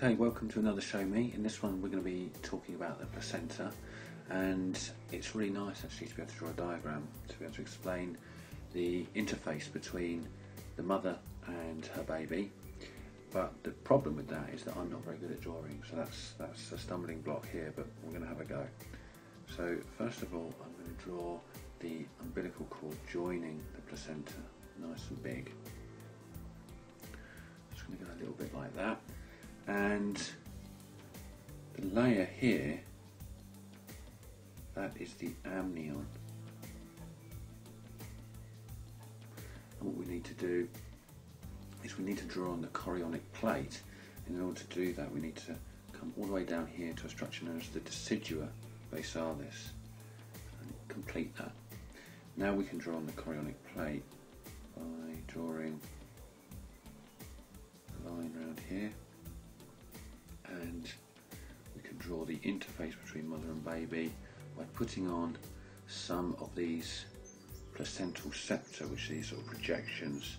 Okay, welcome to another Show Me. In this one, we're going to be talking about the placenta, and it's really nice actually to be able to draw a diagram to be able to explain the interface between the mother and her baby. But the problem with that is that I'm not very good at drawing, so that's that's a stumbling block here. But we're going to have a go. So first of all, I'm going to draw the umbilical cord joining the placenta, nice and big. Just going to go a little bit like that and the layer here that is the amnion. And what we need to do is we need to draw on the chorionic plate. In order to do that we need to come all the way down here to a structure known as the decidua basalis and complete that. Now we can draw on the chorionic plate the interface between mother and baby by putting on some of these placental septa, which are these sort of projections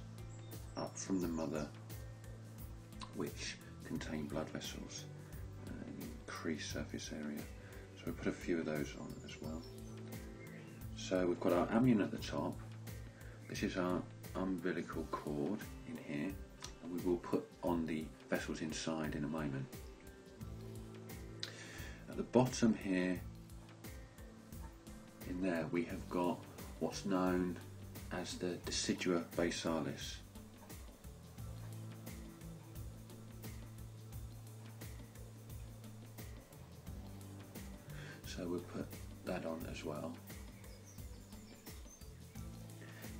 up from the mother, which contain blood vessels uh, and increase surface area. So we put a few of those on as well. So we've got our amnion at the top. This is our umbilical cord in here, and we will put on the vessels inside in a moment the bottom here in there we have got what's known as the decidua basalis. So we'll put that on as well.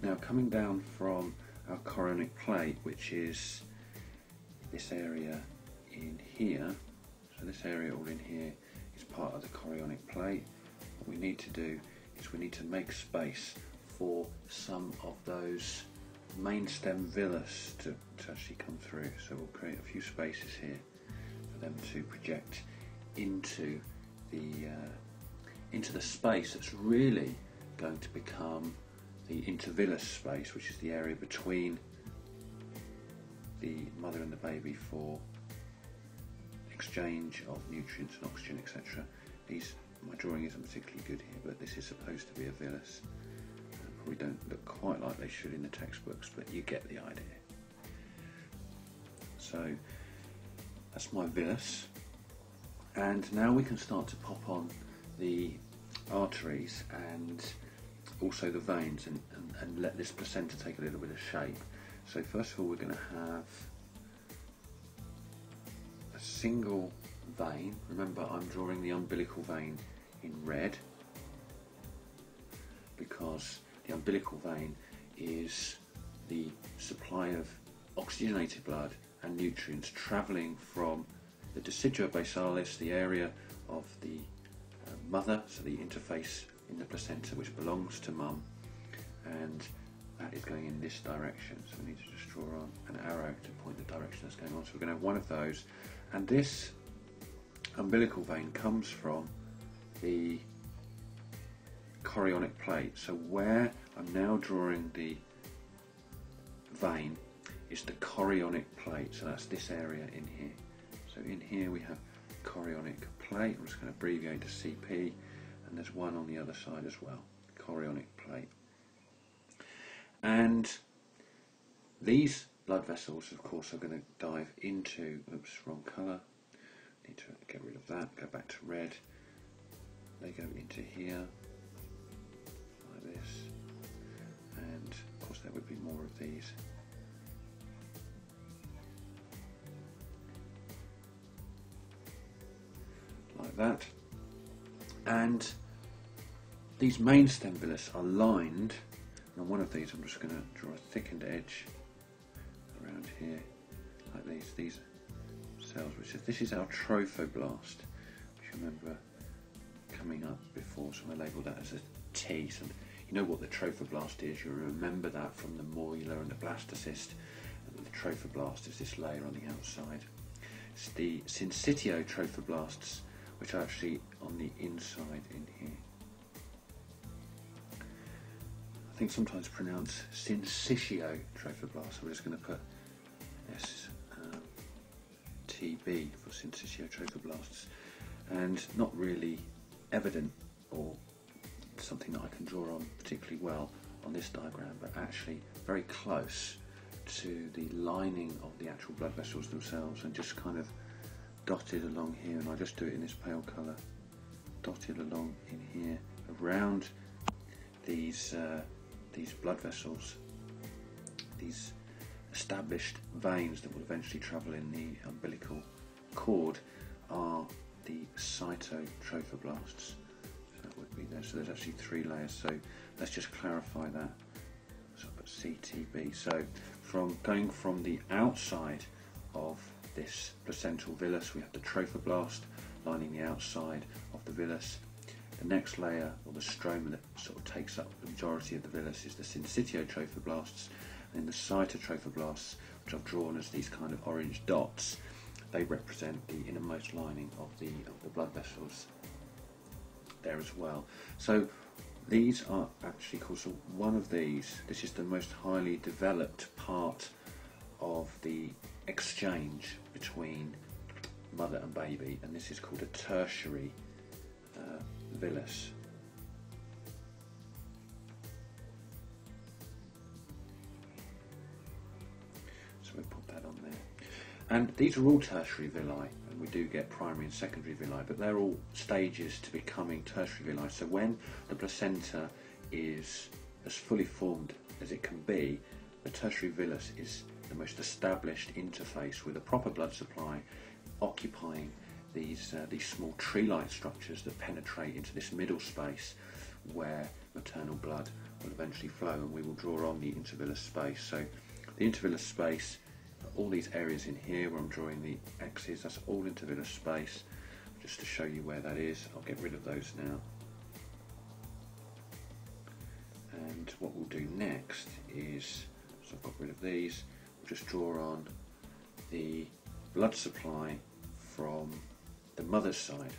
Now coming down from our chorionic plate, which is this area in here, so this area all in here is part of the chorionic plate. What we need to do is we need to make space for some of those main stem villus to, to actually come through. So we'll create a few spaces here for them to project into the uh, into the space that's really going to become the intervillous space, which is the area between the mother and the baby for exchange of nutrients and oxygen, etc. These, my drawing isn't particularly good here, but this is supposed to be a villus. Uh, probably don't look quite like they should in the textbooks, but you get the idea. So that's my villus. And now we can start to pop on the arteries and also the veins and, and, and let this placenta take a little bit of shape. So first of all we're going to have single vein. Remember, I'm drawing the umbilical vein in red because the umbilical vein is the supply of oxygenated blood and nutrients travelling from the decidua basalis, the area of the uh, mother, so the interface in the placenta which belongs to mum, and that is going in this direction. So we need to just draw on an arrow to point the direction that's going on. So we're going to have one of those and this umbilical vein comes from the chorionic plate. So where I'm now drawing the vein is the chorionic plate. So that's this area in here. So in here we have chorionic plate. I'm just going to abbreviate to CP. And there's one on the other side as well, chorionic plate. And these blood vessels, of course, are going to dive into, oops, wrong colour, need to get rid of that, go back to red, they go into here, like this, and of course there would be more of these. Like that, and these main stem villus are lined, and on one of these I'm just going to draw a thickened edge here, like these, these cells, which is, this is our trophoblast, which you remember coming up before, so I labelled that as a T. So you know what the trophoblast is, you remember that from the morula and the blastocyst, and the trophoblast is this layer on the outside. It's the syncytiotrophoblasts, which are actually on the inside in here. I think sometimes pronounced syncytio trophoblast, so we're just going to put S um, T CTB for syncytial trophoblasts, and not really evident or something that I can draw on particularly well on this diagram, but actually very close to the lining of the actual blood vessels themselves and just kind of dotted along here and I just do it in this pale colour dotted along in here around these uh, these blood vessels these established veins that will eventually travel in the umbilical cord are the cytotrophoblasts. So that would be there. So there's actually three layers. So let's just clarify that. So I've got CTB so from going from the outside of this placental villus, we have the trophoblast lining the outside of the villus. The next layer, or the stroma that sort of takes up the majority of the villus, is the syncytiotrophoblasts. And the cytotrophoblasts, which I've drawn as these kind of orange dots, they represent the innermost lining of the, of the blood vessels there as well. So these are actually called, so one of these, this is the most highly developed part of the exchange between mother and baby, and this is called a tertiary uh, villus. And these are all tertiary villi, and we do get primary and secondary villi, but they're all stages to becoming tertiary villi. So when the placenta is as fully formed as it can be, the tertiary villus is the most established interface with a proper blood supply occupying these, uh, these small tree-like structures that penetrate into this middle space where maternal blood will eventually flow and we will draw on the intervillous space. So the intervillous space all these areas in here where I'm drawing the X's, that's all intervillous space. Just to show you where that is, I'll get rid of those now. And what we'll do next is, so I've got rid of these, we'll just draw on the blood supply from the mother's side.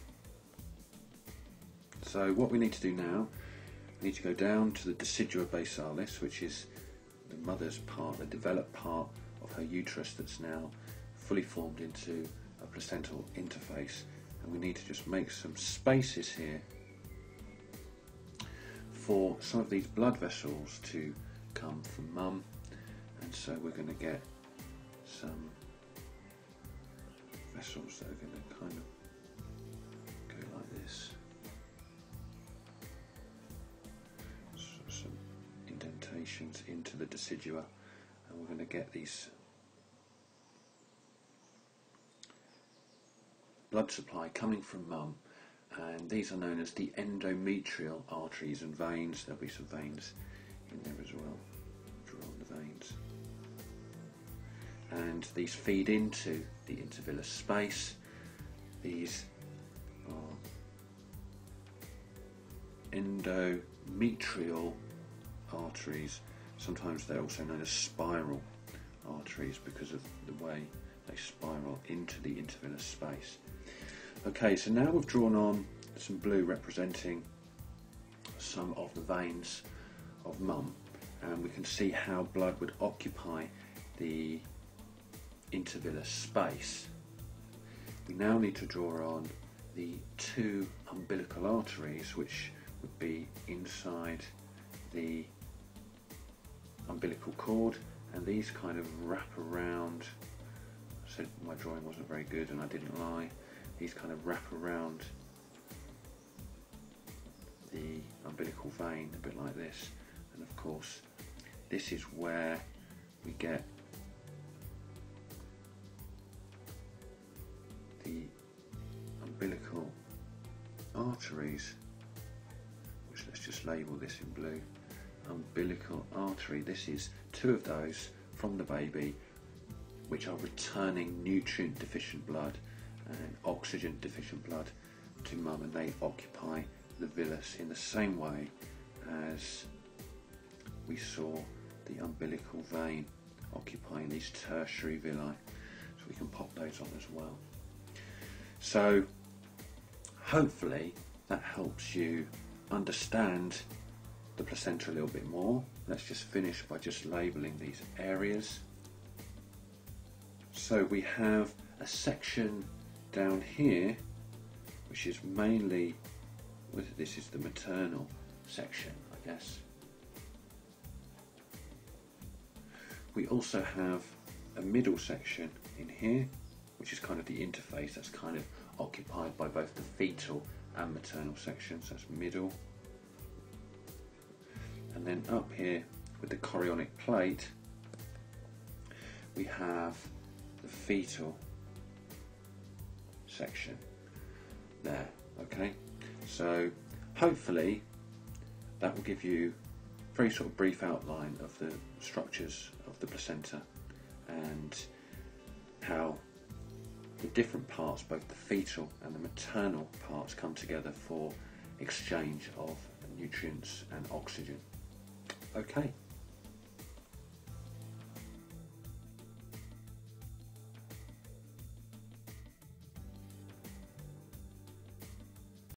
So what we need to do now, we need to go down to the decidua basalis, which is the mother's part, the developed part her uterus that's now fully formed into a placental interface. And we need to just make some spaces here for some of these blood vessels to come from mum. And so we're going to get some vessels that are going to kind of go like this. So some indentations into the decidua. And we're going to get these blood supply coming from mum and these are known as the endometrial arteries and veins. There'll be some veins in there as well draw the veins. And these feed into the intervillous space. These are endometrial arteries. Sometimes they're also known as spiral arteries because of the way they spiral into the intervillous space. Okay, so now we've drawn on some blue representing some of the veins of mum and we can see how blood would occupy the intervillous space. We now need to draw on the two umbilical arteries which would be inside the umbilical cord and these kind of wrap around I said my drawing wasn't very good and I didn't lie these kind of wrap around the umbilical vein a bit like this and of course this is where we get the umbilical arteries which let's just label this in blue umbilical artery. This is two of those from the baby which are returning nutrient deficient blood and oxygen deficient blood to mum and they occupy the villus in the same way as we saw the umbilical vein occupying these tertiary villi. So we can pop those on as well. So hopefully that helps you understand the placenta a little bit more. Let's just finish by just labeling these areas. So we have a section down here, which is mainly, this is the maternal section, I guess. We also have a middle section in here, which is kind of the interface that's kind of occupied by both the fetal and maternal sections, that's middle. And then up here with the chorionic plate, we have the fetal section there, okay? So hopefully that will give you a very sort of brief outline of the structures of the placenta and how the different parts, both the fetal and the maternal parts, come together for exchange of nutrients and oxygen. Okay.